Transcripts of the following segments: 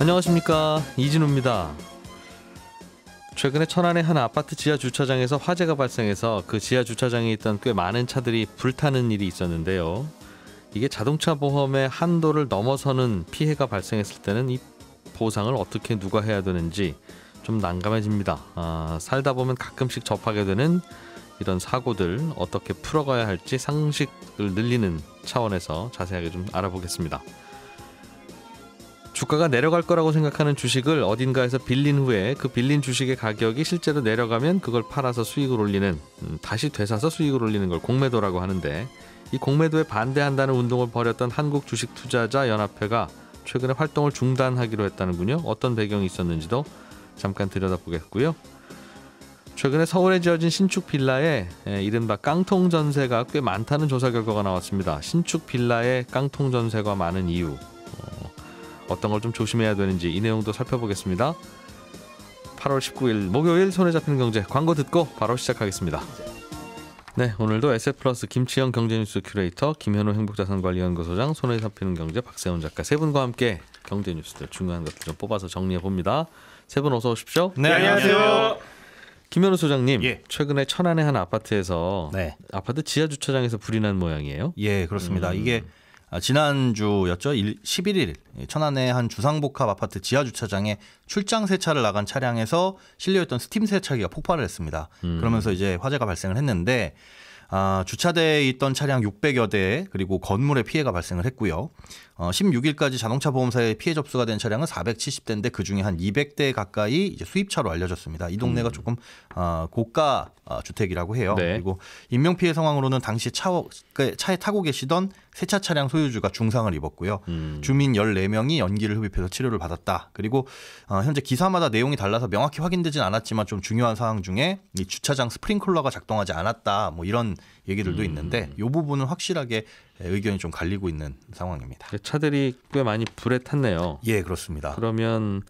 안녕하십니까 이진우입니다. 최근에 천안의 한 아파트 지하 주차장에서 화재가 발생해서 그 지하 주차장에 있던 꽤 많은 차들이 불타는 일이 있었는데요. 이게 자동차 보험의 한도를 넘어서는 피해가 발생했을 때는 이 보상을 어떻게 누가 해야 되는지 좀 난감해집니다. 아, 살다 보면 가끔씩 접하게 되는 이런 사고들 어떻게 풀어가야 할지 상식을 늘리는 차원에서 자세하게 좀 알아보겠습니다. 주가가 내려갈 거라고 생각하는 주식을 어딘가에서 빌린 후에 그 빌린 주식의 가격이 실제로 내려가면 그걸 팔아서 수익을 올리는 음, 다시 되사서 수익을 올리는 걸 공매도라고 하는데 이 공매도에 반대한다는 운동을 벌였던 한국 주식 투자자 연합회가 최근에 활동을 중단하기로 했다는군요. 어떤 배경이 있었는지도 잠깐 들여다보겠고요. 최근에 서울에 지어진 신축 빌라에 에, 이른바 깡통 전세가 꽤 많다는 조사 결과가 나왔습니다. 신축 빌라에 깡통 전세가 많은 이유 어, 어떤 걸 좀 조심해야 되는지 이 내용도 살펴보겠습니다. 8월 19일 목요일 손에 잡히는 경제 광고 듣고 바로 시작하겠습니다. 네, 오늘도 SF 플러스 김치영 경제뉴스 큐레이터, 김현우 행복자산관리연구소장, 손에 잡히는 경제 박세훈 작가 세 분과 함께 경제 뉴스들 중요한 것들 좀 뽑아서 정리해 봅니다. 세 분 어서 오십시오. 네, 안녕하세요. 김현우 소장님, 예. 최근에 천안의 한 아파트에서 네. 아파트 지하 주차장에서 불이 난 모양이에요. 예, 그렇습니다. 음. 이게 아, 지난주였죠. 일, 11일 천안의 한 주상복합 아파트 지하 주차장에 출장 세차를 나간 차량에서 실려 있던 스팀 세차기가 폭발을 했습니다. 음. 그러면서 이제 화재가 발생을 했는데 아, 주차대에 있던 차량 600여 대 그리고 건물에 피해가 발생을 했고요. 어, 16일까지 자동차 보험사에 피해 접수가 된 차량은 470대인데 그 중에 한 200대 가까이 이제 수입차로 알려졌습니다. 이 동네가 조금 어, 고가 어, 주택이라고 해요. 네. 그리고 인명 피해 상황으로는 당시 차, 그 차에 타고 계시던 세차 차량 소유주가 중상을 입었고요. 음. 주민 14명이 연기를 흡입해서 치료를 받았다. 그리고 어, 현재 기사마다 내용이 달라서 명확히 확인되진 않았지만 좀 중요한 사항 중에 이 주차장 스프링클러가 작동하지 않았다. 뭐 이런 얘기들도 있는데 이 부분은 확실하게 의견이 좀 갈리고 있는 상황입니다. 차들이 꽤 많이 불에 탔네요. 예, 그렇습니다. 그러면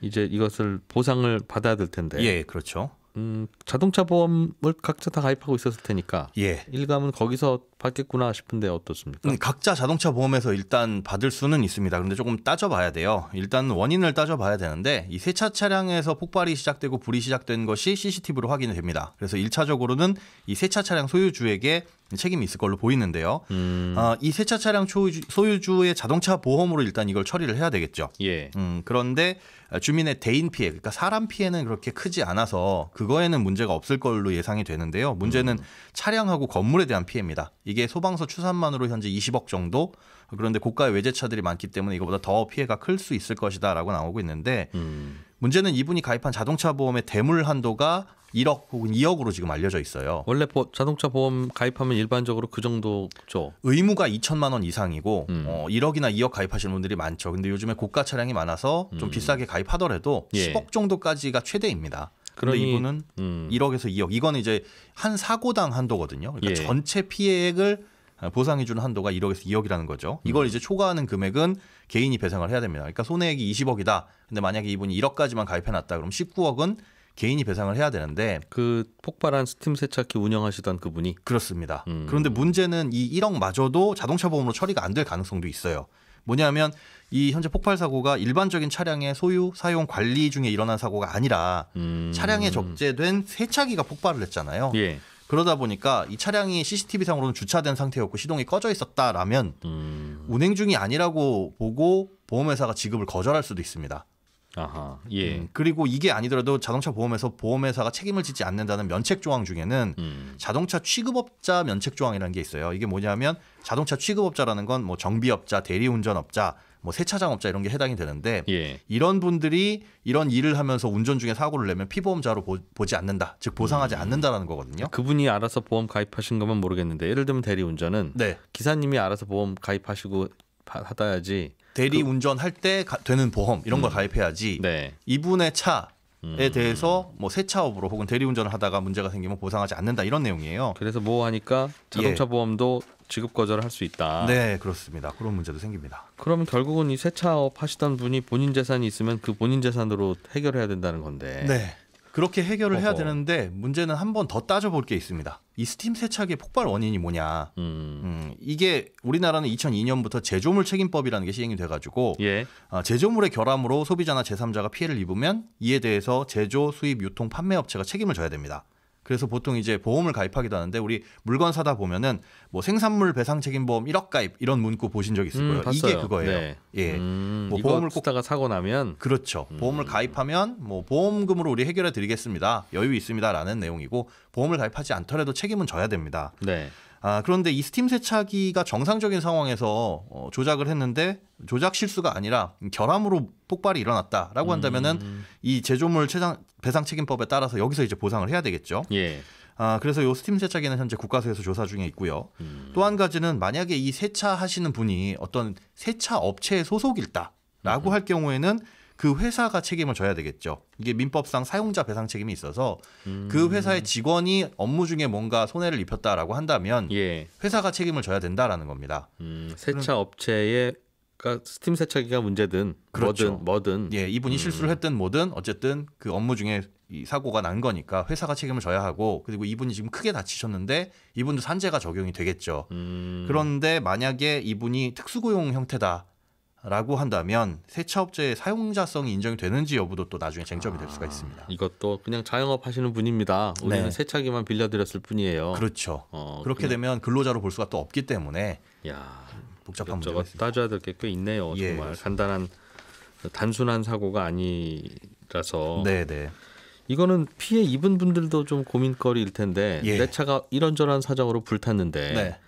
이제 이것을 보상을 받아야 될 텐데. 예, 그렇죠. 음, 자동차 보험을 각자 다 가입하고 있었을 테니까 예. 일감은 거기서 받겠구나 싶은데 어떻습니까? 음, 각자 자동차 보험에서 일단 받을 수는 있습니다. 그런데 조금 따져봐야 돼요. 일단 원인을 따져봐야 되는데 이 세차 차량에서 폭발이 시작되고 불이 시작된 것이 CCTV로 확인이 됩니다. 그래서 1차적으로는 이 세차 차량 소유주에게 책임이 있을 걸로 보이는데요. 음, 어, 이 세차 차량 소유주, 소유주의 자동차 보험으로 일단 이걸 처리를 해야 되겠죠. 예. 음, 그런데 주민의 대인 피해, 그러니까 사람 피해는 그렇게 크지 않아서 그거에는 문제가 없을 걸로 예상이 되는데요. 문제는 차량하고 건물에 대한 피해입니다. 이게 소방서 추산만으로 현재 20억 정도. 그런데 고가의 외제차들이 많기 때문에 이거보다 더 피해가 클 수 있을 것이다라고 나오고 있는데 음, 문제는 이분이 가입한 자동차 보험의 대물 한도가 1억 혹은 2억으로 지금 알려져 있어요. 원래 보- 자동차 보험 가입하면 일반적으로 그 정도죠. 의무가 2천만 원 이상이고 음. 어, 1억이나 2억 가입하시는 분들이 많죠. 근데 요즘에 고가 차량이 많아서 좀 비싸게 가입하더라도 음. 예. 10억 정도까지가 최대입니다. 그런데 이분은 음, 1억에서 2억. 이거는 이제 한 사고당 한도거든요. 그러니까 예. 전체 피해액을 보상해 주는 한도가 1억에서 2억이라는 거죠. 이걸 음. 이제 초과하는 금액은 개인이 배상을 해야 됩니다. 그러니까 손해액이 20억이다. 근데 만약에 이분이 1억까지만 가입해 놨다. 그럼 19억은 개인이 배상을 해야 되는데 그 폭발한 스팀 세차기 운영하시던 그분이 그렇습니다. 음. 그런데 문제는 이 1억마저도 자동차 보험으로 처리가 안 될 가능성도 있어요. 뭐냐면 이 현재 폭발 사고가 일반적인 차량의 소유, 사용, 관리 중에 일어난 사고가 아니라 음, 차량에 적재된 세차기가 폭발을 했잖아요. 예. 그러다 보니까 이 차량이 CCTV 상으로는 주차된 상태였고 시동이 꺼져 있었다라면 음, 운행 중이 아니라고 보고 보험회사가 지급을 거절할 수도 있습니다. 아하. 예. 음, 그리고 이게 아니더라도 자동차 보험에서 보험회사가 책임을 지지 않는다는 면책 조항 중에는 음, 자동차 취급업자 면책 조항이라는 게 있어요. 이게 뭐냐면 자동차 취급업자라는 건 뭐 정비업자, 대리운전업자, 뭐 세차 장업자 이런 게 해당이 되는데 예. 이런 분들이 이런 일을 하면서 운전 중에 사고를 내면 피보험자로 보, 지 않는다. 즉 보상하지 음. 않는다라는 거거든요. 그분이 알아서 보험 가입하신 거면 모르겠는데 예를 들면 대리 운전은 네. 기사님이 알아서 보험 가입하시고 파- 받아야지. 대리 운전할 때 가- 되는 보험 이런 걸 가입해야지 네. 이분의 차에 음. 대해서 뭐 세차업으로 혹은 대리 운전을 하다가 문제가 생기면 보상하지 않는다 이런 내용이에요. 그래서 뭐 하니까 자동차 보험도 지급 거절할 수 있다. 네, 그렇습니다. 그런 문제도 생깁니다. 그러면 결국은 이 세차업 하시던 분이 본인 재산이 있으면 그 본인 재산으로 해결해야 된다는 건데. 네. 그렇게 해결을 해야 어허. 되는데 문제는 한 번 더 따져볼 게 있습니다. 이 스팀 세차기의 폭발 원인이 뭐냐? 음. 음, 이게 우리나라는 2002년부터 제조물 책임법이라는 게 시행이 돼가지고 예. 어, 제조물의 결함으로 소비자나 제3자가 피해를 입으면 이에 대해서 제조, 수입, 유통, 판매 업체가 책임을 져야 됩니다. 그래서 보통 이제 보험을 가입하기도 하는데 우리 물건 사다 보면은 뭐 생산물 배상 책임 보험 1억 가입 이런 문구 보신 적 있을 거예요. 음, 이게. 그거예요. 네. 예. 음, 뭐 보험을 꼭 쓰다가 사고 나면 그렇죠. 보험을 가입하면 뭐 보험금으로 우리 해결해 드리겠습니다. 여유 있습니다라는 내용이고 보험을 가입하지 않더라도 책임은 져야 됩니다. 네. 아, 그런데 이 스팀 세차기가 정상적인 상황에서 어, 조작을 했는데 조작 실수가 아니라 결함으로 폭발이 일어났다라고 한다면은 이 제조물 최장 배상 책임법에 따라서 여기서 이제 보상을 해야 되겠죠. 예. 아, 그래서 요 스팀 세차기는 현재 국과수에서 조사 중에 있고요. 또 한 가지는 만약에 이 세차 하시는 분이 어떤 세차 업체의 소속이다라고 할 경우에는 그 회사가 책임을 져야 되겠죠. 이게 민법상 사용자 배상 책임이 있어서 그 회사의 직원이 업무 중에 뭔가 손해를 입혔다라고 한다면 예. 회사가 책임을 져야 된다라는 겁니다. 음, 세차 업체의 그러니까 스팀 세차기가 문제든 그렇죠. 뭐든 뭐든 예, 이분이 실수를 했든 뭐든 어쨌든 그 업무 중에 이 사고가 난 거니까 회사가 책임을 져야 하고 그리고 이분이 지금 크게 다치셨는데 이분도 산재가 적용이 되겠죠. 음, 그런데 만약에 이분이 특수고용 형태다 라고 한다면 세차업체의 사용자성이 인정이 되는지 여부도 또 나중에 쟁점이 될 수가 있습니다. 이것도 그냥 자영업 하시는 분입니다. 우리는 네. 세차기만 빌려드렸을 뿐이에요. 그렇죠. 어, 그렇게 그냥- 되면 근로자로 볼 수가 또 없기 때문에 야, 복잡한 문제가. 따져야 될 게 꽤 있네요. 예, 정말 그렇습니다. 간단한 단순한 사고가 아니라서 네, 네. 이거는 피해 입은 분들도 좀 고민거리일 텐데 예. 내 차가 이런저런 사정으로 불탔는데 네.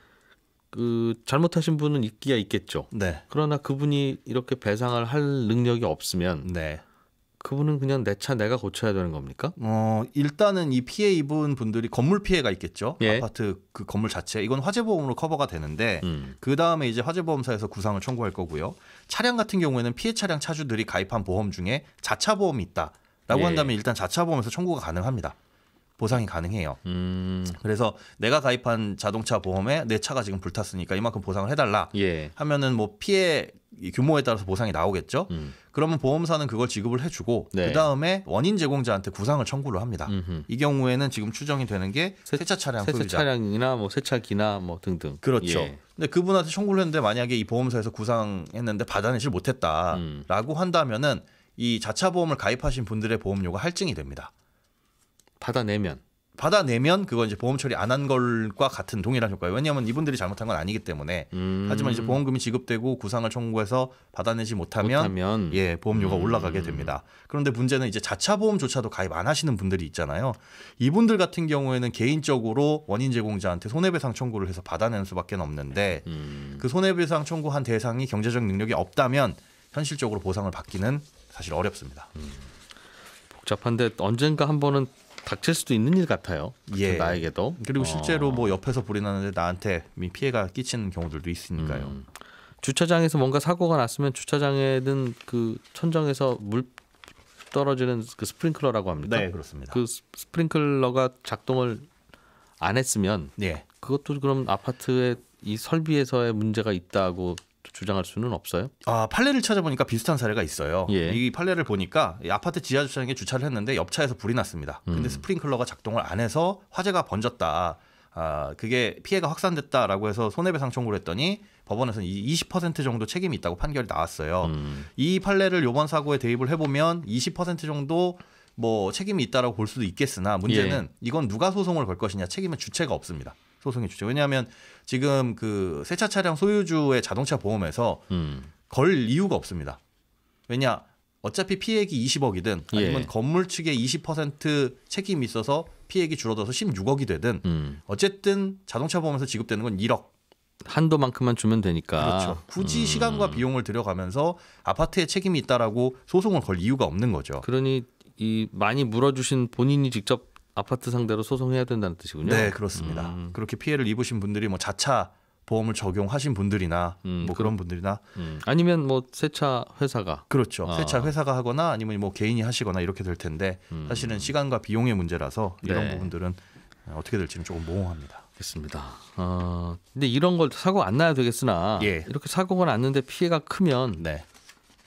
그 잘못하신 분은 있기야 있겠죠. 네. 그러나 그분이 이렇게 배상을 할 능력이 없으면 네. 그분은 그냥 내 차 내가 고쳐야 되는 겁니까? 어, 일단은 이 피해 입은 분들이 건물 피해가 있겠죠. 예. 아파트 그 건물 자체. 이건 화재 보험으로 커버가 되는데 음. 그 다음에 이제 화재 보험사에서 구상을 청구할 거고요. 차량 같은 경우에는 피해 차량 차주들이 가입한 보험 중에 자차 보험이 있다라고 예. 한다면 일단 자차 보험에서 청구가 가능합니다. 보상이 가능해요. 음. 그래서 내가 가입한 자동차 보험에 내 차가 지금 불탔으니까 이만큼 보상을 해달라 예. 하면은 뭐 피해 이 규모에 따라서 보상이 나오겠죠. 음. 그러면 보험사는 그걸 지급을 해주고 네. 그 다음에 원인 제공자한테 구상을 청구를 합니다. 음흠. 이 경우에는 지금 추정이 되는 게 세- 세차 차량 세차 소유자. 차량이나 뭐 세차기나 뭐 등등. 그렇죠. 예. 근데 그분한테 청구를 했는데 만약에 이 보험사에서 구상했는데 받아내질 못했다라고 음. 한다면은 이 자차 보험을 가입하신 분들의 보험료가 할증이 됩니다. 받아내면 받아내면 그거 이제 보험 처리 안 한 걸과 같은 동일한 효과예요. 왜냐하면 이분들이 잘못한 건 아니기 때문에. 음. 하지만 이제 보험금이 지급되고 구상을 청구해서 받아내지 못하면, 못하면 예 보험료가 음. 올라가게 됩니다. 그런데 문제는 이제 자차 보험조차도 가입 안 하시는 분들이 있잖아요. 이분들 같은 경우에는 개인적으로 원인 제공자한테 손해배상 청구를 해서 받아내는 수밖에 없는데 음. 그 손해배상 청구한 대상이 경제적 능력이 없다면 현실적으로 보상을 받기는 사실 어렵습니다. 복잡한데 언젠가 한 번은 닥칠 수도 있는 일 같아요. 예. 나에게도. 그리고 어. 실제로 뭐 옆에서 불이 나는데 나한테 피해가 끼치는 경우들도 있으니까요. 음. 주차장에서 뭔가 사고가 났으면 주차장에는 그 천정에서 물 떨어지는 그 스프링클러라고 합니까? 네, 그렇습니다. 그 스- 스프링클러가 작동을 안 했으면 예. 그것도 그럼 아파트의 이 설비에서의 문제가 있다고 주장할 수는 없어요? 아 판례를 찾아보니까 비슷한 사례가 있어요. 예. 이 판례를 보니까 이 아파트 지하 주차장에 주차를 했는데 옆 차에서 불이 났습니다. 근데 음. 스프링클러가 작동을 안 해서 화재가 번졌다. 아 그게 피해가 확산됐다라고 해서 손해배상 청구를 했더니 법원에서는 이20% 정도 책임이 있다고 판결이 나왔어요. 음. 이 판례를 이번 사고에 대입을 해보면 20% 정도 뭐 책임이 있다라고 볼 수도 있겠으나 문제는 예. 이건 누가 소송을 걸 것이냐 책임은 주체가 없습니다. 소송의 주체. 왜냐하면 지금 그 세차 차량 소유주의 자동차 보험에서 음. 걸 이유가 없습니다. 왜냐? 어차피 피해액이 20억이든 아니면 예. 건물 측에 20% 책임이 있어서 피해액이 줄어들어서 16억이 되든 음. 어쨌든 자동차 보험에서 지급되는 건 1억. 한도만큼만 주면 되니까. 그렇죠. 굳이 음. 시간과 비용을 들여가면서 아파트에 책임이 있다라고 소송을 걸 이유가 없는 거죠. 그러니 이 많이 물어주신 본인이 직접 아파트 상대로 소송해야 된다는 뜻이군요. 네, 그렇습니다. 음. 그렇게 피해를 입으신 분들이 뭐 자차 보험을 적용하신 분들이나 음, 뭐 그런 분들이나 음. 아니면 뭐 세차 회사가 그렇죠. 아. 세차 회사가 하거나 아니면 뭐 개인이 하시거나 이렇게 될 텐데 음. 사실은 시간과 비용의 문제라서 이런 네. 부분들은 어떻게 될지는 조금 모호합니다. 알겠습니다. 어, 근데 이런 걸 사고 안 나야 되겠으나 예. 이렇게 사고가 났는데 피해가 크면 네.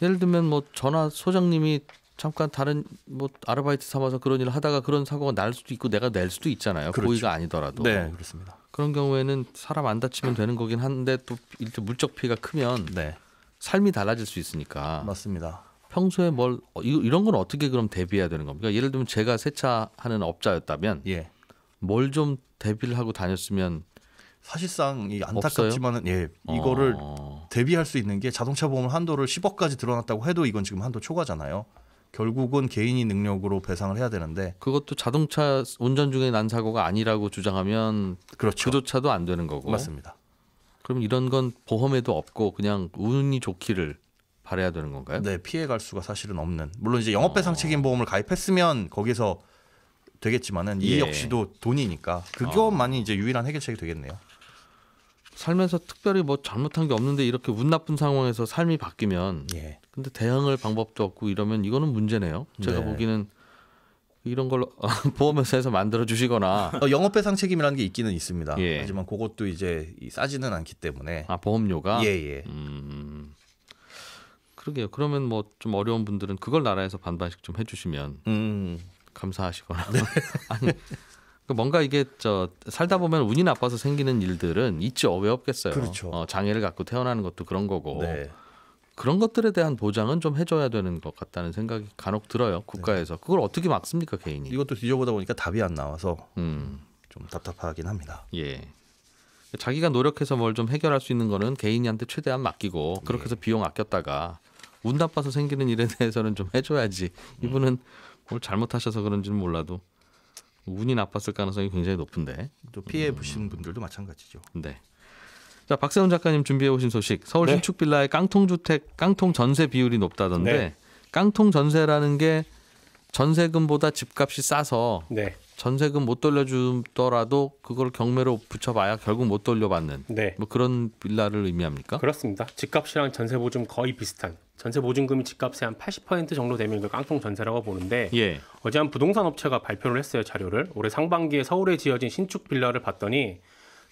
예를 들면 뭐 전화 소장님이 잠깐 다른 뭐 아르바이트 삼아서 그런 일을 하다가 그런 사고가 날 수도 있고 내가 낼 수도 있잖아요. 그렇죠. 고의가 아니더라도. 네, 그렇습니다. 그런 경우에는 사람 안 다치면 되는 거긴 한데 또 일단 물적 피해가 크면 네, 삶이 달라질 수 있으니까 맞습니다. 평소에 뭘 어, 이- 이런 건 어떻게 그럼 대비해야 되는 겁니까? 예를 들면 제가 세차하는 업자였다면 예. 뭘 좀 대비를 하고 다녔으면 사실상 이 안타깝지만은 예, 어, 이거를 대비할 수 있는 게 자동차 보험 한도를 10억까지 들어놨다고 해도 이건 지금 한도 초과잖아요. 결국은 개인이 능력으로 배상을 해야 되는데 그것도 자동차 운전 중에 난 사고가 아니라고 주장하면 그렇죠. 그조차도 안 되는 거고. 맞습니다. 그럼 이런 건 보험에도 없고 그냥 운이 좋기를 바래야 되는 건가요? 네, 피해 갈 수가 사실은 없는. 물론 이제 영업배상 책임 보험을 가입했으면 거기서 되겠지만은 이 예. 역시도 돈이니까 그것만이 이제 유일한 해결책이 되겠네요. 살면서 특별히 뭐 잘못한 게 없는데 이렇게 운 나쁜 상황에서 삶이 바뀌면 예. 근데 대응할 방법도 없고 이러면 이거는 문제네요. 제가 네. 보기에는 이런 걸로 보험회사에서 만들어 주시거나 어, 영업배상 책임이라는 게 있기는 있습니다. 예. 하지만 그것도 이제 이 싸지는 않기 때문에 아 보험료가 예, 예. 음 그러게요. 그러면 뭐 좀 어려운 분들은 그걸 나라에서 반반씩 좀 해주시면 음. 감사하시거나 아니 그 뭔가 이게 저 살다 보면 운이 나빠서 생기는 일들은 있지 왜 없겠어요. 그렇죠. 어, 장애를 갖고 태어나는 것도 그런 거고 네. 그런 것들에 대한 보장은 좀 해줘야 되는 것 같다는 생각이 간혹 들어요. 국가에서 그걸 어떻게 막습니까 개인이? 이것도 뒤져보다 보니까 답이 안 나와서 음 좀 답답하긴 합니다. 예. 자기가 노력해서 뭘 좀 해결할 수 있는 거는 개인한테 최대한 맡기고 그렇게 해서 비용 아꼈다가 운 나빠서 생기는 일에 대해서는 좀 해줘야지. 이분은 뭘 잘못하셔서 그런지는 몰라도 운이 나빴을 가능성이 굉장히 높은데. 또 피해 보신 분들도 마찬가지죠. 네. 자 박세훈 작가님 준비해 오신 소식. 서울 네. 신축 빌라의 깡통 주택, 깡통 전세 비율이 높다던데. 네. 깡통 전세라는 게 전세금보다 집값이 싸서 네, 전세금 못 돌려주더라도 그걸 경매로 붙여봐야 결국 못 돌려받는 네. 뭐 그런 빌라를 의미합니까? 그렇습니다. 집값이랑 전세 보증 거의 비슷한 전세 보증금이 집값의 한 80% 정도 되면 그 깡통 전세라고 보는데 예. 어제 한 부동산 업체가 발표를 했어요 자료를 올해 상반기에 서울에 지어진 신축 빌라를 봤더니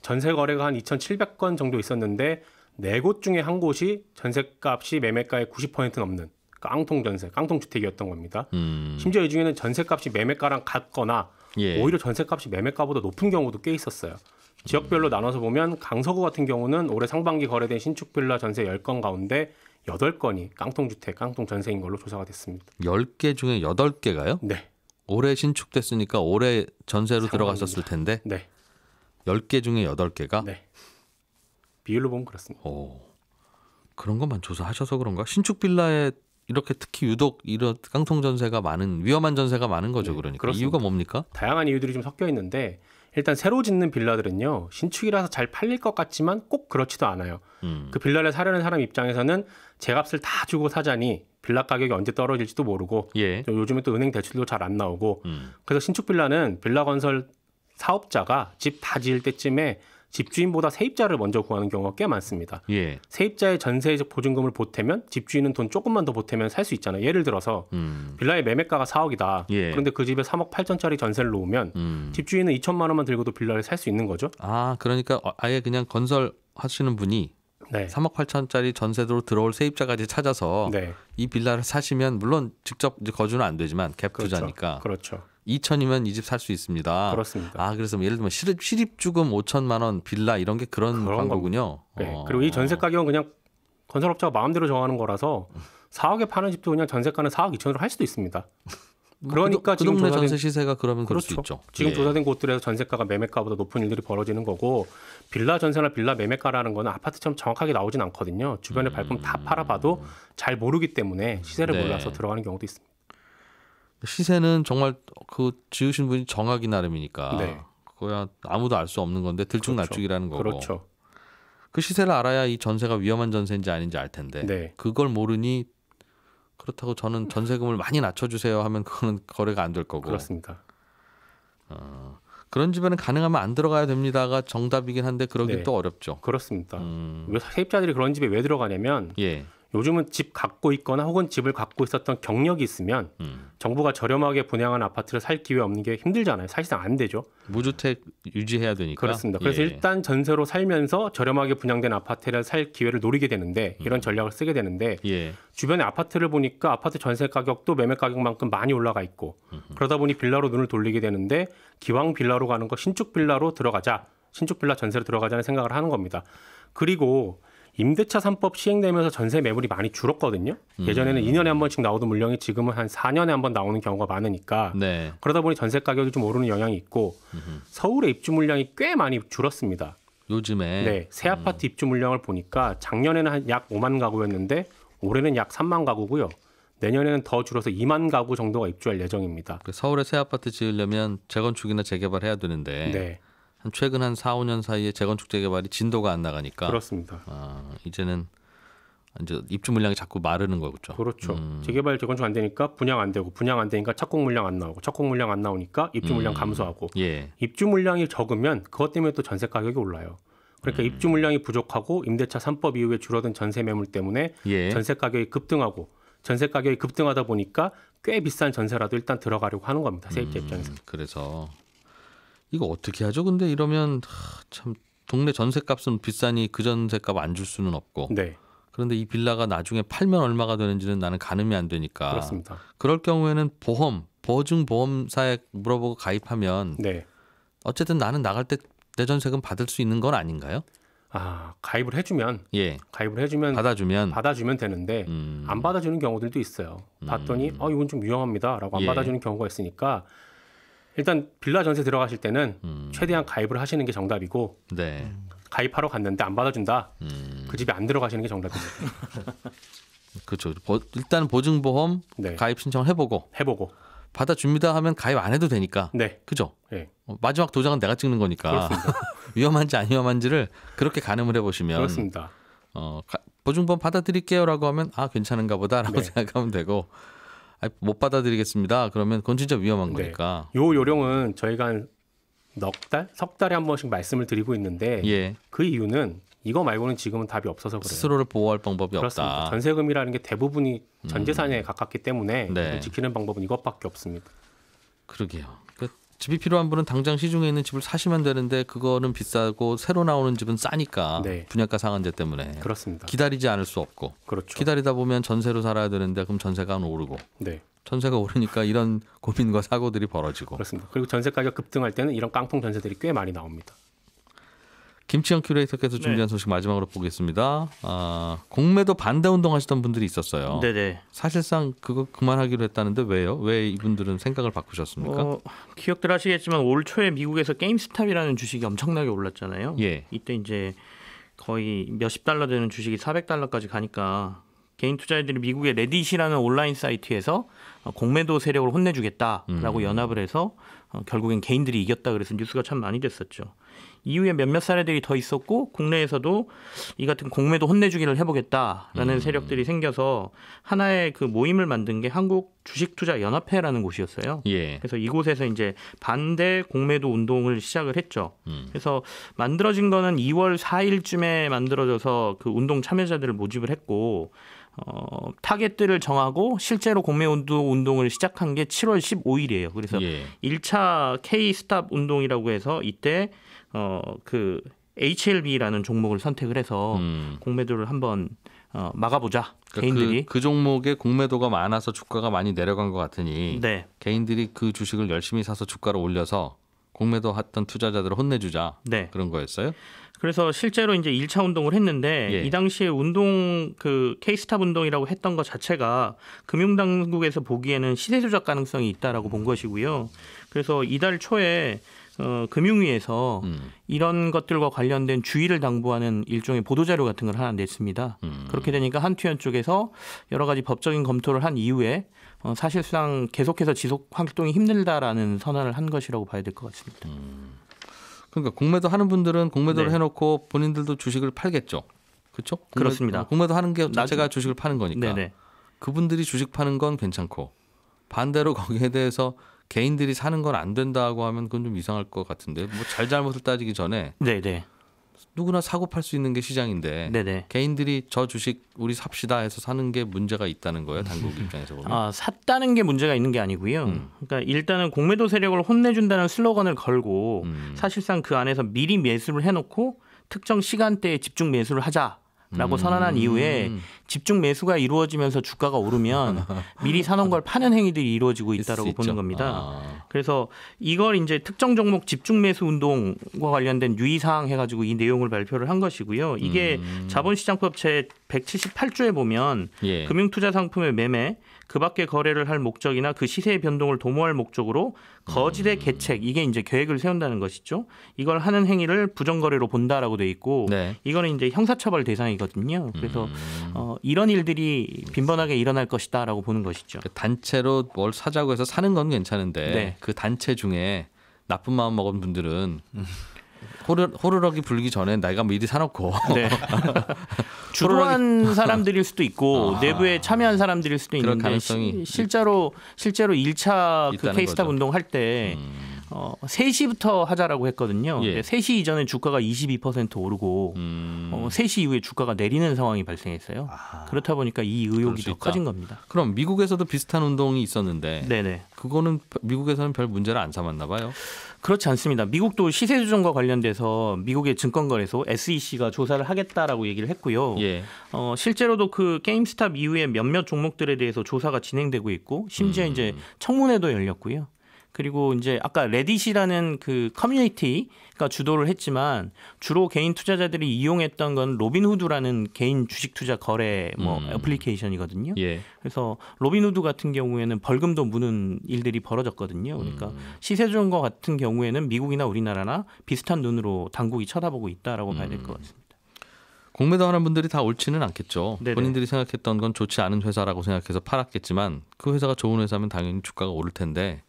전세 거래가 한 2,700건 정도 있었는데 네 곳 중에 한 곳이 전세값이 매매가의 90% 넘는 깡통 전세, 깡통 주택이었던 겁니다. 음. 심지어 이 중에는 전세값이 매매가랑 같거나 예. 오히려 전세값이 매매가보다 높은 경우도 꽤 있었어요. 지역별로 나눠서 보면 강서구 같은 경우는 올해 상반기 거래된 신축 빌라 전세 10건 가운데 8건이 깡통 주택, 깡통 전세인 걸로 조사가 됐습니다. 10개 중에 8개가요? 네. 올해 신축됐으니까 올해 전세로. 들어갔었을 텐데 네. 10개 중에 8개가 네. 비율로 보면 그렇습니다. 오. 그런 것만 조사하셔서 그런가? 신축 빌라에 이렇게 특히 유독 이런 깡통 전세가 많은 위험한 전세가 많은 거죠, 네, 그러니까. 그렇습니다. 이유가 뭡니까? 다양한 이유들이 좀 섞여 있는데 일단 새로 짓는 빌라들은요. 신축이라서 잘 팔릴 것 같지만 꼭 그렇지도 않아요. 음. 그 빌라를 사려는 사람 입장에서는 제값을 다 주고 사자니 빌라 가격이 언제 떨어질지도 모르고 예. 또 요즘에 또 은행 대출도 잘 안 나오고 음. 그래서 신축 빌라는 빌라 건설 사업자가 집 다 지을 때쯤에 집주인보다 세입자를 먼저 구하는 경우가 꽤 많습니다. 예. 세입자의 전세 보증금을 보태면 집주인은 돈 조금만 더 보태면 살 수 있잖아요. 예를 들어서 음. 빌라의 매매가가 4억이다. 예. 그런데 그 집에 3억 8천짜리 전세를 놓으면 음. 집주인은 2천만 원만 들고도 빌라를 살 수 있는 거죠. 아, 그러니까 어, 아예 그냥 건설 하시는 분이 네. 3억 8천짜리 전세로 들어올 세입자까지 찾아서 네. 이 빌라를 사시면 물론 직접 거주는 안 되지만 갭 그렇죠. 투자니까 그렇죠. 2천이면 이 집 살 수 있습니다. 그렇습니다. 아 그래서 뭐 예를 들면 시립, 시립 주금 5천만 원 빌라 이런 게 그런, 그런 광고군요. 네. 어. 그리고 이 전세 가격은 그냥 건설업자가 마음대로 정하는 거라서 4억에 파는 집도 그냥 전세가는 4억 2천으로 할 수도 있습니다. 뭐 그러니까 그, 도- 지금 그 동네 조사된- 전세 시세가 그러면 그럴 수 그렇죠. 있죠. 지금 예. 조사된 곳들에서 전세가가 매매가보다 높은 일들이 벌어지는 거고 빌라 전세나 빌라 매매가라는 거는 아파트처럼 정확하게 나오진 않거든요. 주변에 발품 다 팔아봐도 잘 모르기 때문에 시세를 음. 네. 몰라서 들어가는 경우도 있습니다. 시세는 정말 그 지으신 분이 정하기 나름이니까 네. 그거야 아무도 알 수 없는 건데 들쭉날쭉이라는 거고 그렇죠. 그 시세를 알아야 이 전세가 위험한 전세인지 아닌지 알 텐데 네. 그걸 모르니 그렇다고 저는 전세금을 많이 낮춰주세요 하면 그거는 거래가 안 될 거고 그렇습니다. 그런 집에는 가능하면 안 들어가야 됩니다가 정답이긴 한데 그러기 네. 또 어렵죠. 그렇습니다. 음, 왜 세입자들이 그런 집에 왜 들어가냐면 예, 요즘은 집 갖고 있거나 혹은 집을 갖고 있었던 경력이 있으면 음. 정부가 저렴하게 분양한 아파트를 살 기회 없는 게 힘들잖아요. 사실상 안 되죠. 무주택 유지해야 되니까. 그렇습니다. 그래서 예. 일단 전세로 살면서 저렴하게 분양된 아파트를 살 기회를 노리게 되는데 음. 이런 전략을 쓰게 되는데 예. 주변의 아파트를 보니까 아파트 전세 가격도 매매 가격만큼 많이 올라가 있고 그러다 보니 빌라로 눈을 돌리게 되는데 기왕 빌라로 가는 거 신축 빌라로 들어가자 신축 빌라 전세로 들어가자는 생각을 하는 겁니다. 그리고 임대차 3법 시행되면서 전세 매물이 많이 줄었거든요. 예전에는 2년에 한 번씩 나오던 물량이 지금은 한 4년에 한 번 나오는 경우가 많으니까 네. 그러다 보니 전세 가격이 좀 오르는 영향이 있고 서울의 입주 물량이 꽤 많이 줄었습니다. 요즘에 네, 새 아파트 입주 물량을 보니까 작년에는 한 약 5만 가구였는데 올해는 약 3만 가구고요. 내년에는 더 줄어서 2만 가구 정도가 입주할 예정입니다. 그 서울에 새 아파트 지으려면 재건축이나 재개발해야 되는데 네, 한 최근 한 4, 5년 사이에 재건축 재개발이 진도가 안 나가니까 그렇습니다. 아, 이제는 이제 입주 물량이 자꾸 마르는 거죠. 그렇죠. 음. 재개발 재건축 안 되니까 분양 안 되고 분양 안 되니까 착공 물량 안 나오고 착공 물량 안 나오니까 입주 물량 음. 감소하고 예. 입주 물량이 적으면 그것 때문에 또 전세 가격이 올라요. 그러니까 입주 물량이 부족하고 임대차 3법 이후에 줄어든 전세 매물 때문에 예. 전세 가격이 급등하고 전세 가격이 급등하다 보니까 꽤 비싼 전세라도 일단 들어가려고 하는 겁니다. 세입자 입장에서. 음, 그래서 이거 어떻게 하죠? 근데 이러면 하, 참 동네 전세값은 비싸니 그 전세값 안 줄 수는 없고 네, 그런데 이 빌라가 나중에 팔면 얼마가 되는지는 나는 가늠이 안 되니까 그렇습니다. 그럴 경우에는 보험 보증 보험사에 물어보고 가입하면 네. 어쨌든 나는 나갈 때 내 전세금 받을 수 있는 건 아닌가요? 아 가입을 해주면 예 가입을 해주면 받아주면 받아주면 되는데 음, 안 받아주는 경우들도 있어요. 봤더니 어 이건 좀 위험합니다라고 안 예. 받아주는 경우가 있으니까 일단 빌라 전세 들어가실 때는 음. 최대한 가입을 하시는 게 정답이고 네 가입하러 갔는데 안 받아준다. 음, 그 집에 안 들어가시는 게 정답입니다. 그렇죠 보- 일단 보증보험 네. 가입 신청을 해보고 해보고. 받아줍니다 하면 가입 안 해도 되니까 네. 그죠? 네. 어, 마지막 도장은 내가 찍는 거니까 위험한지 안 위험한지를 그렇게 가늠을 해보시면 그렇습니다. 어, 가- 보증보험 받아드릴게요라고 하면 아 괜찮은가 보다라고 네. 생각하면 되고 아, 못 받아드리겠습니다 그러면 그건 진짜 위험한 네. 거니까 요 요령은 저희가 한 넉 달, 석 달에 한 번씩 말씀을 드리고 있는데 예 그 이유는 이거 말고는 지금은 답이 없어서 그래요. 스스로를 보호할 방법이 그렇습니다. 없다. 음. 전세금이라는 게 대부분이 전 재산에 가깝기 때문에 네. 지키는 방법은 이것밖에 없습니다. 그러게요. 그 집이 필요한 분은 당장 시중에 있는 집을 사시면 되는데 그거는 비싸고 새로 나오는 집은 싸니까 네. 분양가 상한제 때문에 그렇습니다. 기다리지 않을 수 없고 그렇죠. 기다리다 보면 전세로 살아야 되는데 그럼 전세가 오르고 네, 전세가 오르니까 이런 고민과 사고들이 벌어지고 그렇습니다. 그리고 전세 가격 급등할 때는 이런 깡통 전세들이 꽤 많이 나옵니다. 김치영 큐레이터께서 준비한 소식 마지막으로 보겠습니다. 아, 공매도 반대 운동하시던 분들이 있었어요. 네네. 사실상 그거 그만하기로 했다는데 왜요? 왜 이분들은 생각을 바꾸셨습니까? 어, 기억들 하시겠지만 올 초에 미국에서 게임스탑이라는 주식이 엄청나게 올랐잖아요. 예. 이때 이제 거의 몇십 달러 되는 주식이 400달러까지 가니까 개인 투자자들이 미국의 레딧이라는 온라인 사이트에서 어, 공매도 세력을 혼내주겠다라고 음. 연합을 해서 어, 결국엔 개인들이 이겼다 그래서 뉴스가 참 많이 됐었죠. 이후에 몇몇 사례들이 더 있었고 국내에서도 이 같은 공매도 혼내주기를 해보겠다라는 음. 세력들이 생겨서 하나의 그 모임을 만든 게 한국 주식투자연합회라는 곳이었어요. 예. 그래서 이곳에서 이제 반대 공매도 운동을 시작을 했죠. 음. 그래서 만들어진 거는 2월 4일쯤에 만들어져서 그 운동 참여자들을 모집을 했고 어, 타겟들을 정하고 실제로 공매 운동 운동을 시작한 게 7월 15일이에요. 그래서 예. 1차 K 스탑 운동이라고 해서 이때 어, 그 HLB라는 종목을 선택을 해서 음. 공매도를 한번 어, 막아보자. 그러니까 개인들이. 그, 그 종목에 공매도가 많아서 주가가 많이 내려간 것 같으니 네. 개인들이 그 주식을 열심히 사서 주가를 올려서 공매도 했던 투자자들을 혼내주자 네. 그런 거였어요. 그래서 실제로 이제 1차 운동을 했는데 예. 이 당시에 운동 그 케이스탑 운동이라고 했던 것 자체가 금융 당국에서 보기에는 시세 조작 가능성이 있다라고 본 것이고요. 그래서 이달 초에 어, 금융위에서 음. 이런 것들과 관련된 주의를 당부하는 일종의 보도자료 같은 걸 하나 냈습니다. 음. 그렇게 되니까 한투현 쪽에서 여러 가지 법적인 검토를 한 이후에 어, 사실상 계속해서 지속 활동이 힘들다라는 선언을 한 것이라고 봐야 될 것 같습니다. 그러니까 공매도 하는 분들은 공매도를 네. 해놓고 본인들도 주식을 팔겠죠. 그렇죠? 공매- 그렇습니다. 어, 공매도 하는 게 자체가 주식을 파는 거니까. 네네. 그분들이 주식 파는 건 괜찮고 반대로 거기에 대해서 개인들이 사는 건 안 된다고 하면 그건 좀 이상할 것 같은데 뭐 잘잘못을 따지기 전에 네네. 누구나 사고 팔 수 있는 게 시장인데 네네. 개인들이 저 주식 우리 삽시다 해서 사는 게 문제가 있다는 거예요. 당국 입장에서 보면. 아, 샀다는 게 문제가 있는 게 아니고요. 음. 그러니까 일단은 공매도 세력을 혼내준다는 슬로건을 걸고 음. 사실상 그 안에서 미리 매수를 해놓고 특정 시간대에 집중 매수를 하자 라고 음. 선언한 이후에 집중 매수가 이루어지면서 주가가 오르면 미리 사놓은 걸 파는 행위들이 이루어지고 있다라고 보는. 겁니다. 아. 그래서 이걸 이제 특정 종목 집중 매수 운동과 관련된 유의 사항 해가지고 이 내용을 발표를 한 것이고요. 이게 음. 자본시장법 제 178조에 보면 예. 금융투자 상품의 매매, 그 밖에 거래를 할 목적이나 그 시세의 변동을 도모할 목적으로 거짓의 계책 이게 이제 계획을 세운다는 것이죠. 이걸 하는 행위를 부정거래로 본다라고 돼 있고 네. 이거는 이제 형사처벌 대상이거든요. 그래서 어, 이런 일들이 빈번하게 일어날 것이다라고 보는 것이죠. 그 단체로 뭘 사자고 해서 사는 건 괜찮은데 네. 그 단체 중에 나쁜 마음 먹은 분들은 호르, 호르럭이 불기 전에 내가 미리 사놓고 네. 주도한 사람들일 수도 있고 내부에 참여한 사람들일 수도 있는데 가능성이 시- 실제로 실제로 1차 그 케이스탑 거죠. 운동 할 때 어, 3시부터 하자라고 했거든요. 예. 근데 3시 이전에 주가가 22% 오르고 음, 어, 3시 이후에 주가가 내리는 상황이 발생했어요. 그렇다 보니까 이 의혹이 수 더. 커진 겁니다. 그럼 미국에서도 비슷한 운동이 있었는데 네네. 그거는 미국에서는 별 문제를 안 삼았나 봐요. 그렇지 않습니다. 미국도 시세 조정과 관련돼서 미국의 증권거래소 SEC가 조사를 하겠다라고 얘기를 했고요. 예. 어, 실제로도 그 게임스탑 이후에 몇몇 종목들에 대해서 조사가 진행되고 있고 심지어 음. 이제 청문회도 열렸고요. 그리고 이제 아까 레딧이라는 그 커뮤니티가 주도를 했지만 주로 개인 투자자들이 이용했던 건 로빈후드라는 개인 주식 투자 거래 뭐 음. 애플리케이션이거든요. 예. 그래서 로빈후드 같은 경우에는 벌금도 무는 일들이 벌어졌거든요. 그러니까 음. 시세 조정과 같은 경우에는 미국이나 우리나라나 비슷한 눈으로 당국이 쳐다보고 있다라고 봐야 음. 될것 같습니다. 공매도 하는 분들이 다 옳지는 않겠죠. 네네. 본인들이 생각했던 건 좋지 않은 회사라고 생각해서 팔았겠지만 그 회사가 좋은 회사면 당연히 주가가 오를 텐데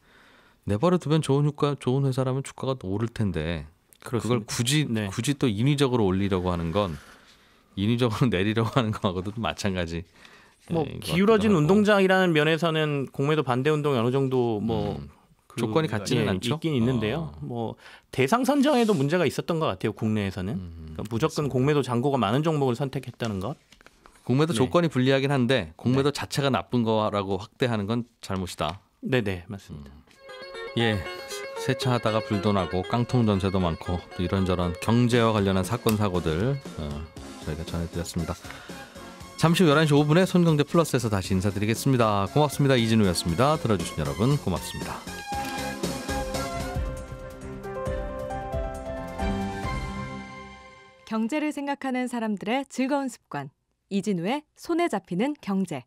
내버려 두면 좋은 주가 좋은 회사라면 주가가 더 오를 텐데 그걸 그렇습니다. 굳이 네. 굳이 또 인위적으로 올리려고 하는 건 인위적으로 내리려고 하는 거하고도 마찬가지. 뭐 예, 것 기울어진. 운동장이라는 면에서는 공매도 반대 운동이 어느 정도 뭐 음, 그- 조건이 같지는 예, 않죠? 있긴 있는데요. 어. 뭐 대상 선정에도 문제가 있었던 것 같아요. 국내에서는 음, 그러니까 무조건 공매도 잔고가 많은 종목을 선택했다는 것. 공매도 네. 조건이 불리하긴 한데 공매도 자체가 나쁜 거라고 확대하는 건 잘못이다. 네네 맞습니다. 예. 세차하다가 불도 나고 깡통 전세도 많고 또 이런저런 경제와 관련한 사건 사고들 어, 저희가 전해드렸습니다. 잠시 후 11시 5분에 손경제 플러스에서 다시 인사드리겠습니다. 고맙습니다. 이진우였습니다. 들어주신 여러분 고맙습니다. 경제를 생각하는 사람들의 즐거운 습관. 이진우의 손에 잡히는 경제.